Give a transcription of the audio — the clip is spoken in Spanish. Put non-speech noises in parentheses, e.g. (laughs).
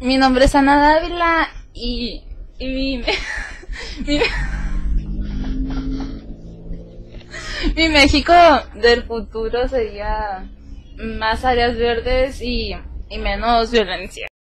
Mi nombre es Ana Dávila y, y mi, (laughs) mi, (laughs) mi México del futuro sería más áreas verdes y, y menos violencia.